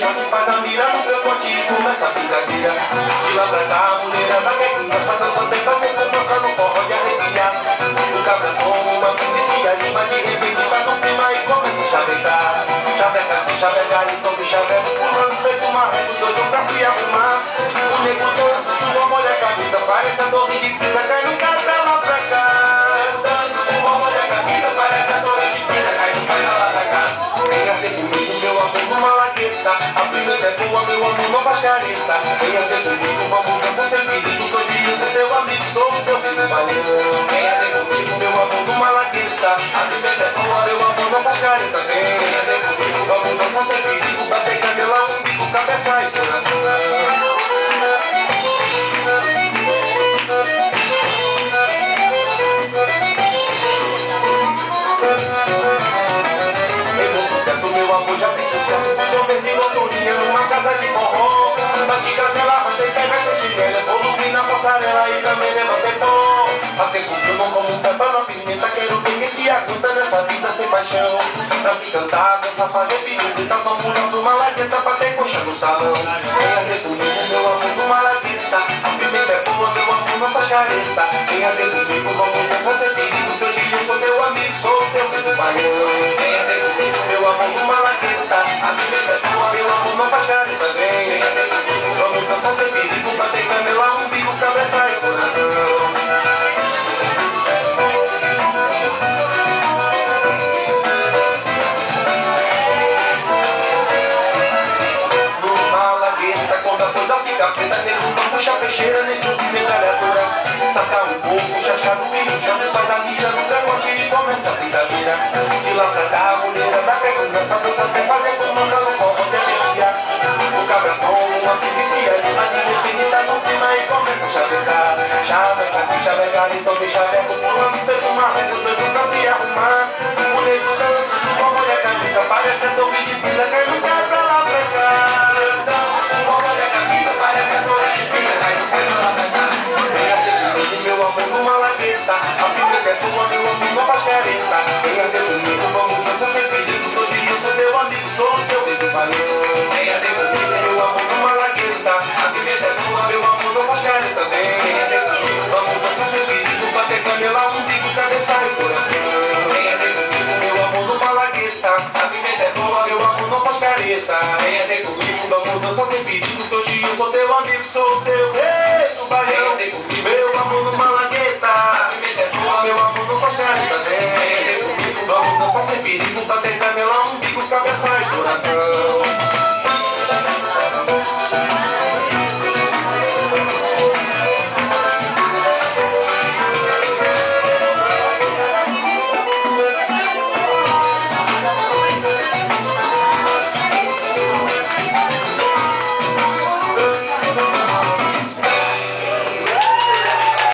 Faz a mira no meu pote e começa a brincadeira. De lá pra cá, a mulherada quer conversar Venha ter comigo, vamos dançar sem perigo. Todo dia sou teu amigo, sou o teu filho baiano. Venha ter comigo, meu amor, numa laqueta. A pimenta é boa, meu amor, não faz careta. Venha ter comigo, vamos dançar sem perigo. Bater canela, umbigo, cabeça e coração. Meu amor, já tem na passarela e também levanta pó Até não como um peppa na pimenta Quero ver quem se aguenta nessa vida sem paixão Pra se cantar, dançar, fazer pedido Tá tomando uma lagueta pra ter coxa no salão Venha ver comigo, meu amor, numa lagueta A pimenta é boa, meu amor, faz careta Venha ver comigo, vamos dançar sem perigo Que hoje eu sou teu amigo, sou teu baiano Venha ver comigo, meu amor, numa lagueta A pimenta é boa, meu amor, faz careta a coisa fica preta, não puxa peixeira Nem subir metralhadora Saca um pouco, chachado, filho, chama Faz a mira. No cangote e começa a brincadeira. De lá pra cá, a mulher da Essa dança até fazer fumaça no copo até meio-dia O cabra toma uma de repente tá no clima e começa a chavecar. Chavecar, chavecar, então me Tá, planeta Venha ter comigo Vamos dançar sem pedido Que hoje eu sou teu amigo, sou teu rei do baião Venha comigo, meu amor no malagueta. A pimenta é boa, meu amor não faz careta Venha ter comigo vamos dançar sem perigo Pra tentar melar um bico, cabeça e coração.